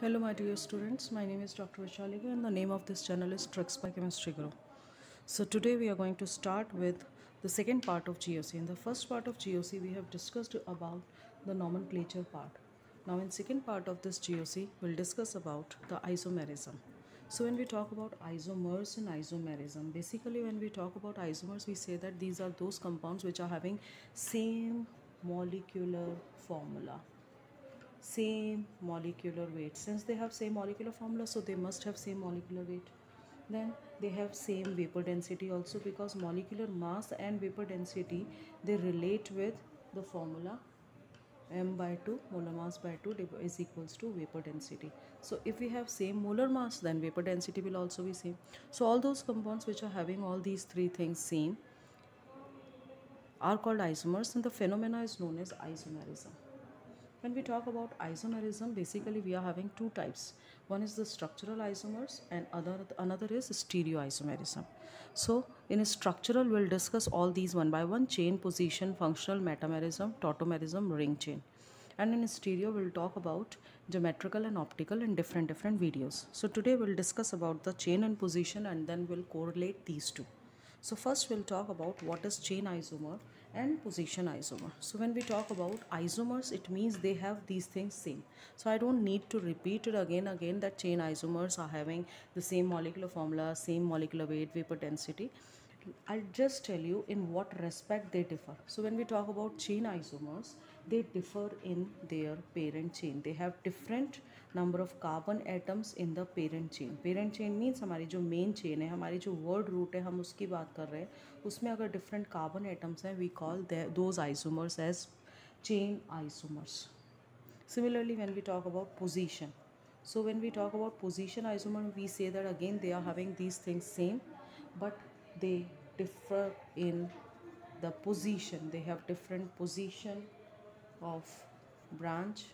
Hello my dear students, my name is Dr. Vishaliga and the name of this channel is Tricks by Chemistry Guru. So today we are going to start with the second part of GOC. In the first part of GOC we have discussed about the nomenclature part. Now in second part of this GOC we'll discuss about the isomerism. So when we talk about isomers and isomerism, basically when we talk about isomers we say that these are those compounds which are having same molecular formula same molecular weight. Since they have same molecular formula so they must have same molecular weight. Then they have same vapor density also because molecular mass and vapor density they relate with the formula m by 2 molar mass by 2 is equals to vapor density. So if we have same molar mass then vapor density will also be same. So all those compounds which are having all these three things same are called isomers and the phenomena is known as isomerism when we talk about isomerism basically we are having two types. One is the structural isomers and other another is stereoisomerism. So in a structural we'll discuss all these one by one. Chain position functional metamerism tautomerism ring chain. And in stereo we'll talk about geometrical and optical in different different videos. So today we'll discuss about the chain and position and then we'll correlate these two. So first we'll talk about what is chain isomer and position isomer. So when we talk about isomers, it means they have these things same. So I don't need to repeat it again again that chain isomers are having the same molecular formula, same molecular weight, vapor density. I'll just tell you in what respect they differ. So when we talk about chain isomers, they differ in their parent chain. They have different number of carbon atoms in the parent chain. Parent chain means हमारी जो main chain है हमारी जो word root है हम उसकी बात कर रहे हैं उसमें अगर different carbon atoms हैं we call those isomers as chain isomers. Similarly when we talk about position. So when we talk about position isomer we say that again they are having these things same but they differ in the position they have different position of branch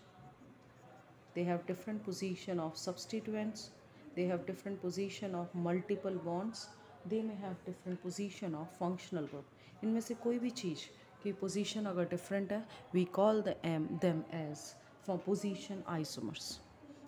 they have different position of substituents they have different position of multiple bonds they may have different position of functional group इनमें से कोई भी चीज़ की position अगर different है we call the m them as for position isomers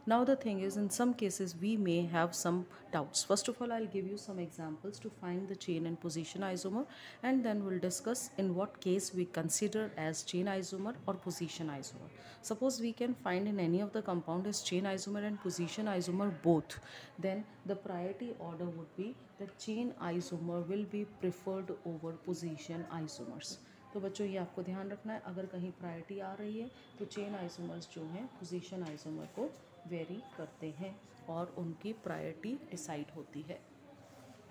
now the thing is in some cases we may have some doubts. First of all I'll give you some examples to find the chain and position isomer and then we'll discuss in what case we consider as chain isomer or position isomer. Suppose we can find in any of the compound as chain isomer and position isomer both then the priority order would be that chain isomer will be preferred over position isomers. तो बच्चों ये आपको ध्यान रखना है अगर कहीं priority आ रही है तो चेन आइसोमर्स जो हैं पोजीशन आइसोमर को वेरी करते हैं और उनकी प्रायोरिटी डिसाइड होती है।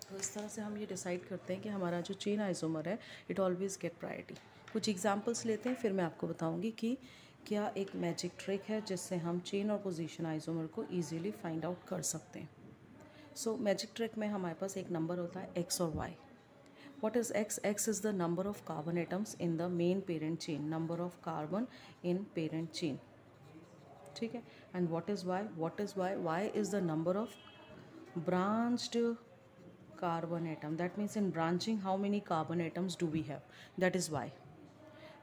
तो इस तरह से हम ये डिसाइड करते हैं कि हमारा जो चेन आइसोमर है इट ऑलवेज़ गेट प्रायोरिटी कुछ एग्जांपल्स लेते हैं, फिर मैं आपको बताऊँगी कि क्या एक मैजिक ट्रिक है जिससे हम चेन और पोजीशन आइसोमर को इजीली फाइंड आउट कर सकते हैं। सो मैजिक ट्रिक में हमारे पास एक नंबर होता है एक्स और Y what is x? X is the number of carbon atoms in the main parent chain. Number of carbon in parent chain. ठीक है? And what is Y what is Y Y is the number of branched carbon atom that means in branching how many carbon atoms do we have that is Y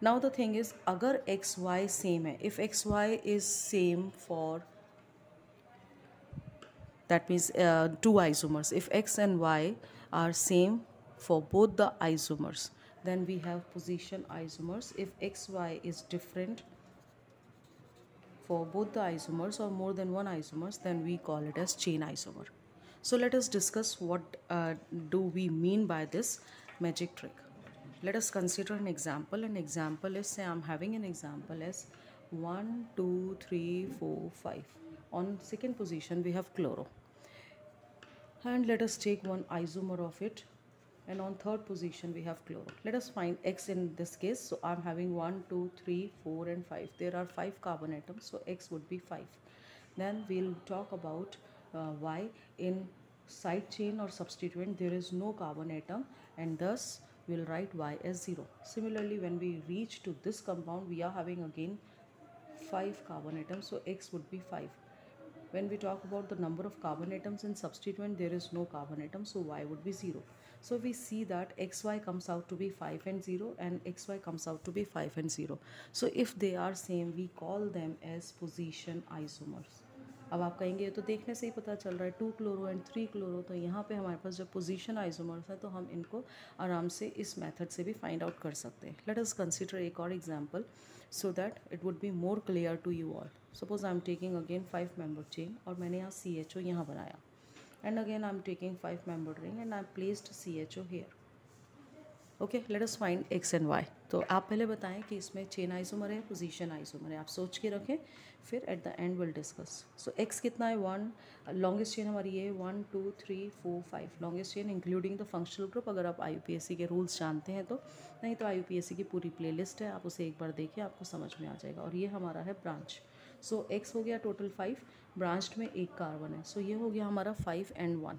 now the thing is अगर X Y same है if X Y is same for that means two isomers if X and Y are same for both the isomers then we have position isomers if X Y is different for both the isomers or more than one isomers then we call it as chain isomer. So let us discuss what uh, do we mean by this magic trick. Let us consider an example. An example is say i'm having an example as 1 2 3 4 5 on second position we have chloro. And let us take one isomer of it and on third position we have chloro. Let us find x in this case. So i'm having 1 2 3 4 and 5 there are 5 carbon atoms so x would be 5 then we'll talk about uh, y. In side chain or substituent there is no carbon atom and thus we'll write y as 0 similarly when we reach to this compound we are having again 5 carbon atoms so x would be 5 when we talk about the number of carbon atoms in substituent there is no carbon atom so y would be 0 so we see that xy comes out to be 5 and 0 and xy comes out to be 5 and 0. So if they are same, we call them as position isomers. अब आप कहेंगे तो देखने से ही पता चल रहा है two chloro and three chloro तो यहाँ पे हमारे पास जब पोजीशन आइसोमर्स है तो हम इनको आराम से इस मेथड से भी फाइंड आउट कर सकते हैं लेट अस कंसिडर एक और example so that it would be more clear to you all suppose I am taking again five member chain और मैंने यहाँ सी एच ओ यहाँ बनाया and again I'm taking 5 membered ring and I placed CHO here. Okay let us find X and Y तो आप पहले बताएँ कि इसमें चेन आइसोमर है पोजीशन आइसोमर है। आप सोच के रखें फिर at the end will discuss so X कितना है? वन लॉन्गेस्ट चेन हमारी ये one two three four five longest chain including the functional group अगर आप आई के रूल्स जानते हैं तो। नहीं तो आई की पूरी प्ले है आप उसे एक बार देखिए आपको समझ में आ जाएगा। और ये हमारा है ब्रांच सो so, एक्स हो गया टोटल फाइव ब्रांच में एक कार्बन है। सो so, ये हो गया हमारा five and one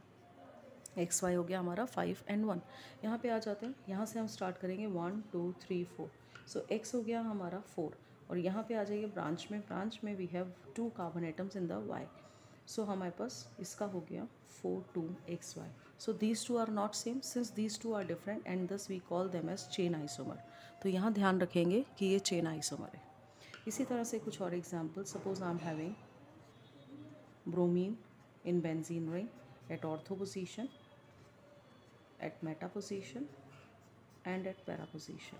X Y हो गया हमारा फाइव एंड वन यहाँ पे आ जाते हैं। यहाँ से हम स्टार्ट करेंगे one two three four so X हो गया हमारा फोर और यहाँ पे आ जाइए ब्रांच में। ब्रांच में we have two carbon atoms in the Y so हमारे पास इसका हो गया four two X Y so these two are not same since these two are different and this we call them as chain isomer तो यहाँ ध्यान रखेंगे कि ये चेन आइसोमर है। इसी तरह से कुछ और example suppose I am having bromine in benzene ring at ortho position. At meta position and at para position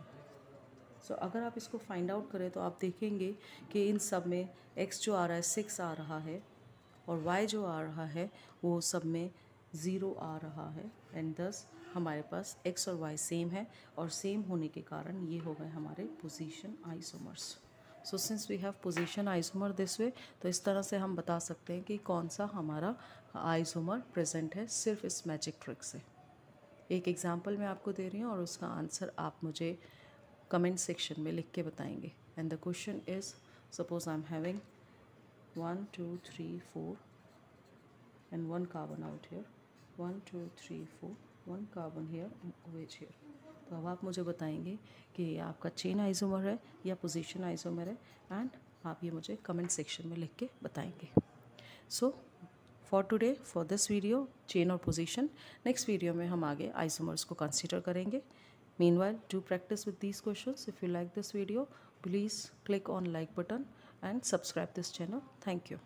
so अगर आप इसको फाइंड आउट करें तो आप देखेंगे कि इन सब में एक्स जो आ रहा है सिक्स आ रहा है और वाई जो आ रहा है, वो सब में ज़ीरो आ रहा है एंड दस हमारे पास एक्स और वाई सेम है और सेम होने के कारण ये हो गए हमारे position isomers so since we have position isomer this way तो इस तरह से हम बता सकते हैं कि कौन सा हमारा आइसोमर प्रेजेंट है, सिर्फ़ इस मैजिक ट्रिक से. एक एग्जांपल मैं आपको दे रही हूँ और उसका आंसर आप मुझे कमेंट सेक्शन में लिख के बताएँगे। And the question is suppose I am having one two three four and one carbon out here one two three four one carbon here always here तो अब आप मुझे बताएँगे कि आपका चेन आइसोमर है, या पोजीशन आइसोमर है एंड आप ये मुझे कमेंट सेक्शन में लिख के बताएँगे। So for today for this video chain और पोजीशन नेक्स्ट वीडियो में हम आगे आइसोमर्स को कंसिडर करेंगे. Meanwhile do practice with these question if you like this video please click on like button and subscribe this channel thank you